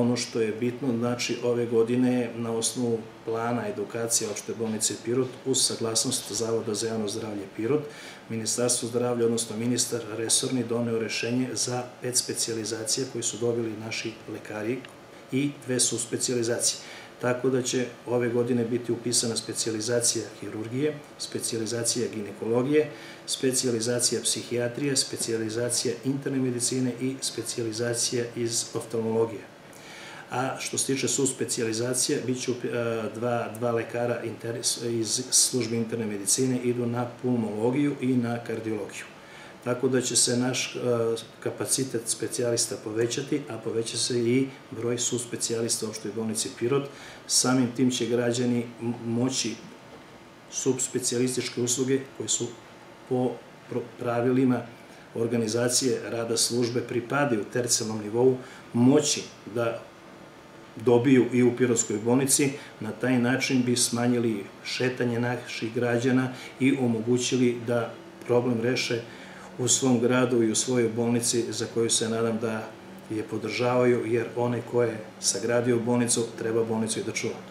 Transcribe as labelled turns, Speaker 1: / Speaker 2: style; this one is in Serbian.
Speaker 1: Ono što je bitno, znači ove godine na osnovu plana edukacije opšte bolnice Pirot uz saglasnost Zavoda za javno zdravlje Pirot, Ministarstvo zdravlja, odnosno ministar resorni, doneo rešenje za pet specializacija koje su dobili naši lekari i dve su specializacije. Tako da će ove godine biti upisana specializacija hirurgije, specializacija ginekologije, specializacija psihijatrije, specializacija interne medicine i specializacija iz oftalmologije a što se tiče su specializacije, bit će dva, dva lekara iz službe interne medicine idu na pulmologiju i na kardiologiju. Tako da će se naš kapacitet specijalista povećati, a poveća se i broj su specijalista u opštoj bolnici Pirot. Samim tim će građani moći subspecialističke usluge koje su po pravilima organizacije rada službe pripadaju tercijalnom nivou moći da dobiju i u Pirotskoj bolnici, na taj način bi smanjili šetanje naših građana i omogućili da problem reše u svom gradu i u svojoj bolnici za koju se nadam da je podržavaju, jer onaj ko je sagradio bolnicu treba bolnicu i da čuva.